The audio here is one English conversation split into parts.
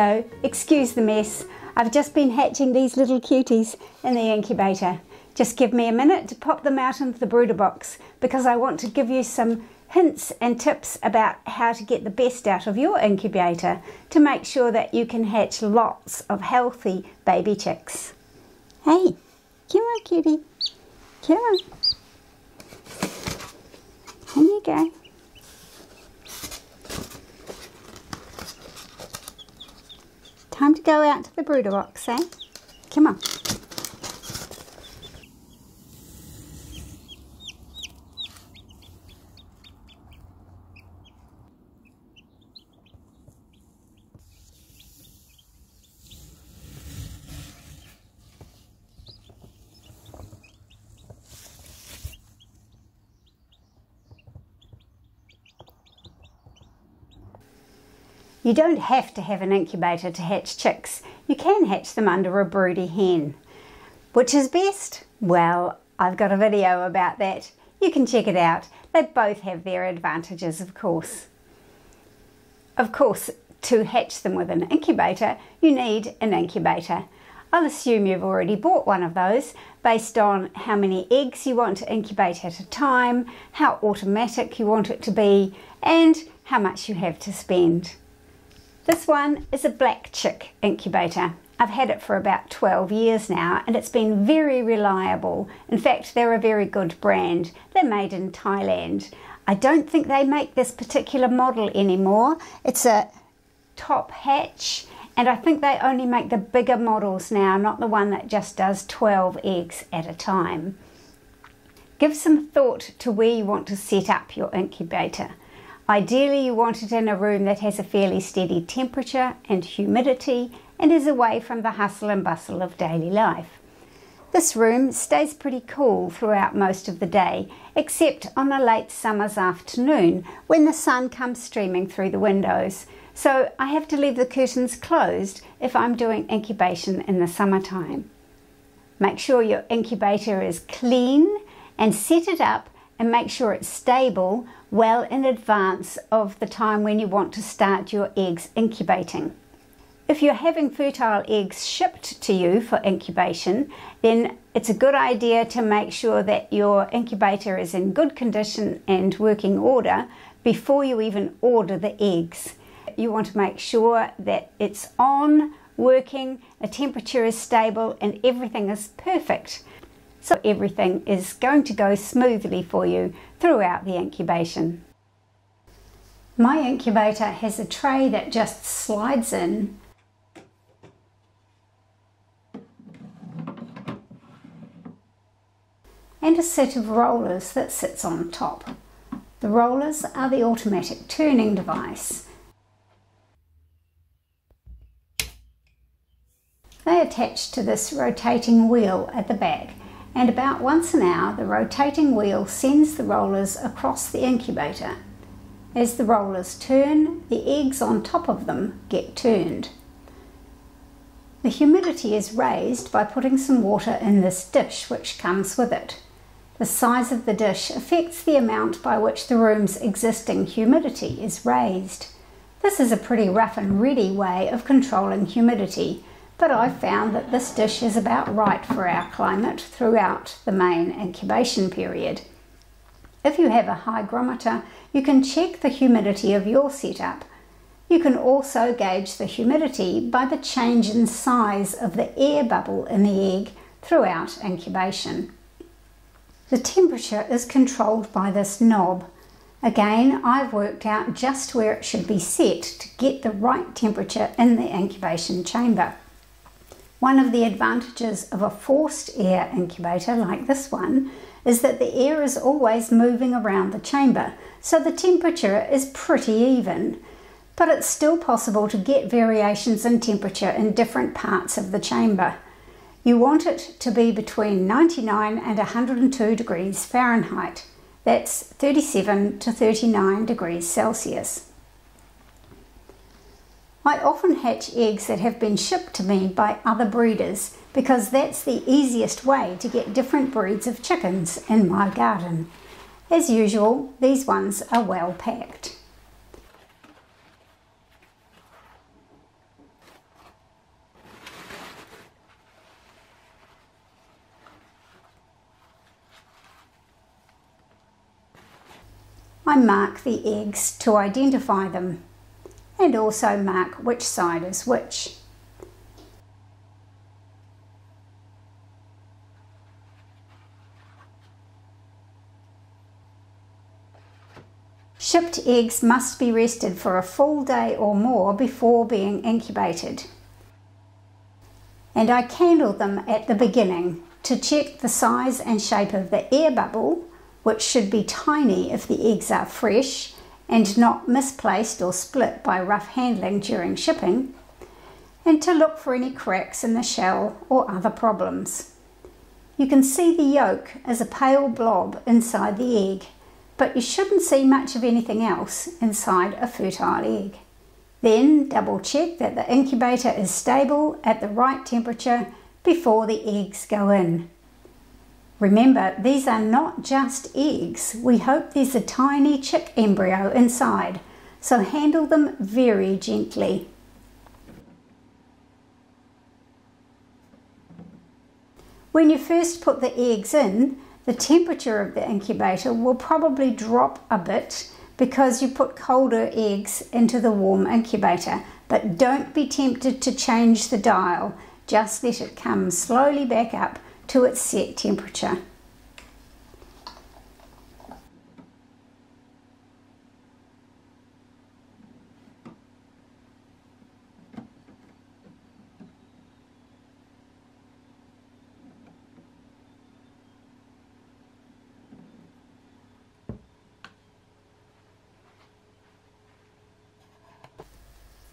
Hello, excuse the mess. I've just been hatching these little cuties in the incubator. Just give me a minute to pop them out into the brooder box because I want to give you some hints and tips about how to get the best out of your incubator to make sure that you can hatch lots of healthy baby chicks. Hey, come on, cutie. Come on. Here you go. Time to go out to the brooder box, eh? Come on. You don't have to have an incubator to hatch chicks. You can hatch them under a broody hen. Which is best? Well, I've got a video about that. You can check it out. They both have their advantages, of course. Of course, to hatch them with an incubator, you need an incubator. I'll assume you've already bought one of those based on how many eggs you want to incubate at a time, how automatic you want it to be, and how much you have to spend. This one is a black chick incubator. I've had it for about 12 years now and it's been very reliable. In fact, they're a very good brand. They're made in Thailand. I don't think they make this particular model anymore. It's a top hatch and I think they only make the bigger models now, not the one that just does 12 eggs at a time. Give some thought to where you want to set up your incubator. Ideally, you want it in a room that has a fairly steady temperature and humidity and is away from the hustle and bustle of daily life. This room stays pretty cool throughout most of the day, except on a late summer's afternoon when the sun comes streaming through the windows. So I have to leave the curtains closed if I'm doing incubation in the summertime. Make sure your incubator is clean and set it up and make sure it's stable well in advance of the time when you want to start your eggs incubating. If you're having fertile eggs shipped to you for incubation, then it's a good idea to make sure that your incubator is in good condition and working order before you even order the eggs. You want to make sure that it's on, working, the temperature is stable, and everything is perfect so everything is going to go smoothly for you throughout the incubation. My incubator has a tray that just slides in and a set of rollers that sits on top. The rollers are the automatic turning device. They attach to this rotating wheel at the back and about once an hour the rotating wheel sends the rollers across the incubator. As the rollers turn, the eggs on top of them get turned. The humidity is raised by putting some water in this dish which comes with it. The size of the dish affects the amount by which the room's existing humidity is raised. This is a pretty rough and ready way of controlling humidity but I've found that this dish is about right for our climate throughout the main incubation period. If you have a hygrometer, you can check the humidity of your setup. You can also gauge the humidity by the change in size of the air bubble in the egg throughout incubation. The temperature is controlled by this knob. Again, I've worked out just where it should be set to get the right temperature in the incubation chamber. One of the advantages of a forced air incubator like this one is that the air is always moving around the chamber, so the temperature is pretty even. But it's still possible to get variations in temperature in different parts of the chamber. You want it to be between 99 and 102 degrees Fahrenheit. That's 37 to 39 degrees Celsius. I often hatch eggs that have been shipped to me by other breeders because that's the easiest way to get different breeds of chickens in my garden. As usual, these ones are well packed. I mark the eggs to identify them and also mark which side is which. Shipped eggs must be rested for a full day or more before being incubated. And I candle them at the beginning to check the size and shape of the air bubble, which should be tiny if the eggs are fresh and not misplaced or split by rough handling during shipping, and to look for any cracks in the shell or other problems. You can see the yolk as a pale blob inside the egg, but you shouldn't see much of anything else inside a fertile egg. Then double check that the incubator is stable at the right temperature before the eggs go in. Remember, these are not just eggs. We hope there's a tiny chick embryo inside, so handle them very gently. When you first put the eggs in, the temperature of the incubator will probably drop a bit because you put colder eggs into the warm incubator. But don't be tempted to change the dial, just let it come slowly back up to its set temperature.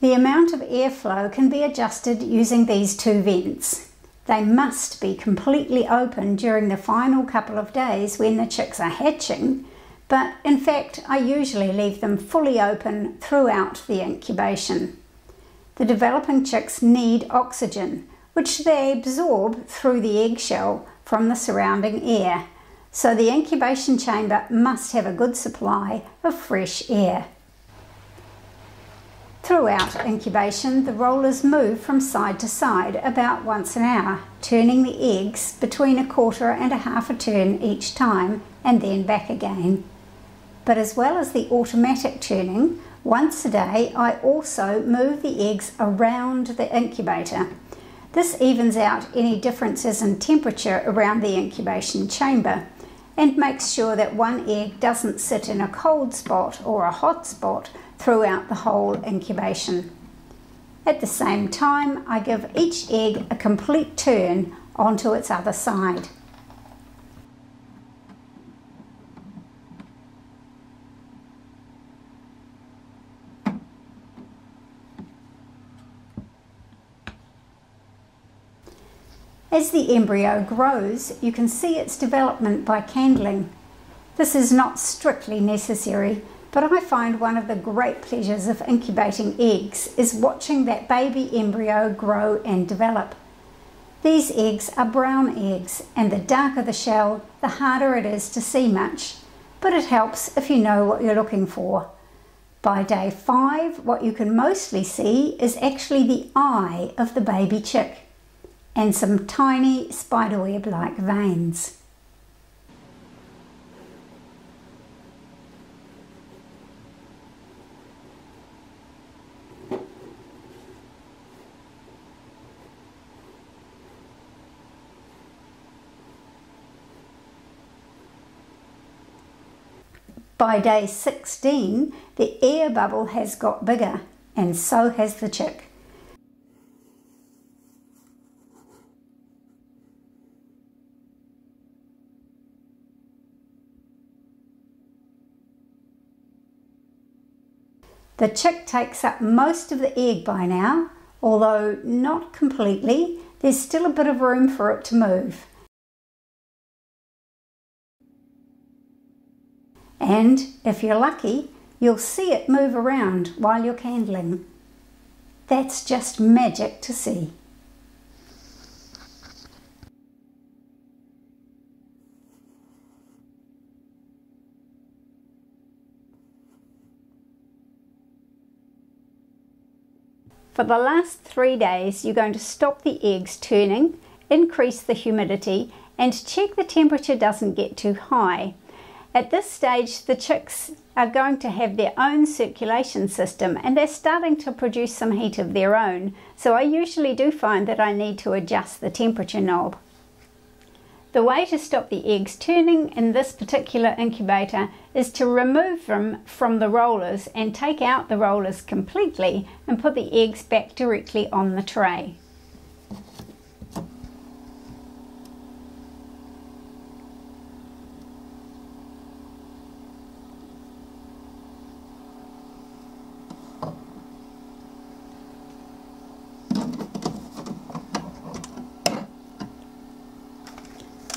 The amount of airflow can be adjusted using these two vents. They must be completely open during the final couple of days when the chicks are hatching, but in fact I usually leave them fully open throughout the incubation. The developing chicks need oxygen, which they absorb through the eggshell from the surrounding air, so the incubation chamber must have a good supply of fresh air. Throughout incubation, the rollers move from side to side about once an hour, turning the eggs between a quarter and a half a turn each time and then back again. But as well as the automatic turning, once a day I also move the eggs around the incubator. This evens out any differences in temperature around the incubation chamber and makes sure that one egg doesn't sit in a cold spot or a hot spot throughout the whole incubation. At the same time, I give each egg a complete turn onto its other side. As the embryo grows, you can see its development by candling. This is not strictly necessary, but I find one of the great pleasures of incubating eggs is watching that baby embryo grow and develop. These eggs are brown eggs, and the darker the shell, the harder it is to see much, but it helps if you know what you're looking for. By day five, what you can mostly see is actually the eye of the baby chick and some tiny spiderweb-like veins. By day 16, the air bubble has got bigger, and so has the chick. The chick takes up most of the egg by now, although not completely, there's still a bit of room for it to move. And if you're lucky, you'll see it move around while you're candling. That's just magic to see. For the last three days, you're going to stop the eggs turning, increase the humidity, and check the temperature doesn't get too high. At this stage, the chicks are going to have their own circulation system and they're starting to produce some heat of their own, so I usually do find that I need to adjust the temperature knob. The way to stop the eggs turning in this particular incubator is to remove them from the rollers and take out the rollers completely and put the eggs back directly on the tray.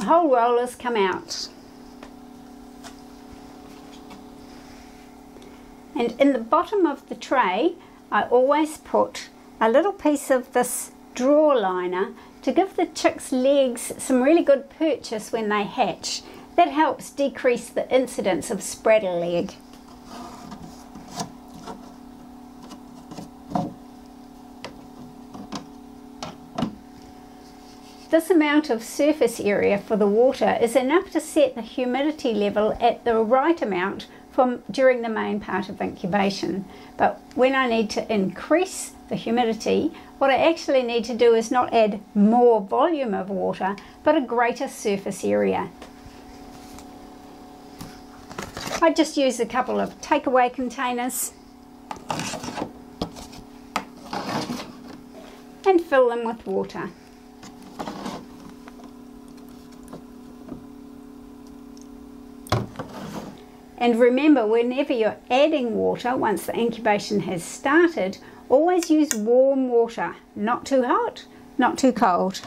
Whole rollers come out. And in the bottom of the tray, I always put a little piece of this drawer liner to give the chicks' legs some really good purchase when they hatch. That helps decrease the incidence of spreader leg. This amount of surface area for the water is enough to set the humidity level at the right amount from during the main part of incubation. But when I need to increase the humidity, what I actually need to do is not add more volume of water, but a greater surface area. I just use a couple of takeaway containers and fill them with water. And remember, whenever you're adding water, once the incubation has started, always use warm water, not too hot, not too cold.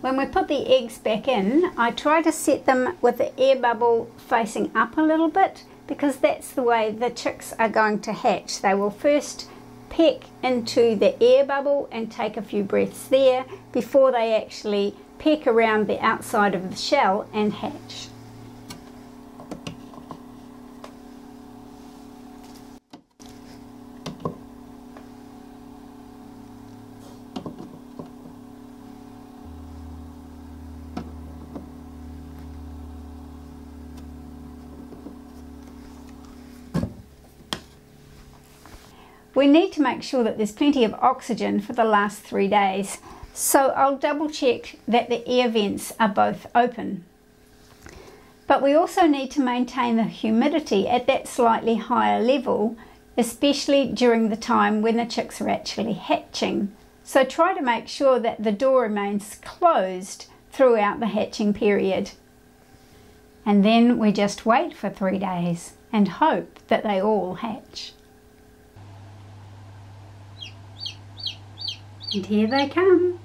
When we put the eggs back in, I try to set them with the air bubble facing up a little bit because that's the way the chicks are going to hatch. They will first peck into the air bubble and take a few breaths there before they actually peek around the outside of the shell and hatch. We need to make sure that there's plenty of oxygen for the last three days. So I'll double check that the air vents are both open. But we also need to maintain the humidity at that slightly higher level, especially during the time when the chicks are actually hatching. So try to make sure that the door remains closed throughout the hatching period. And then we just wait for three days and hope that they all hatch. And here they come.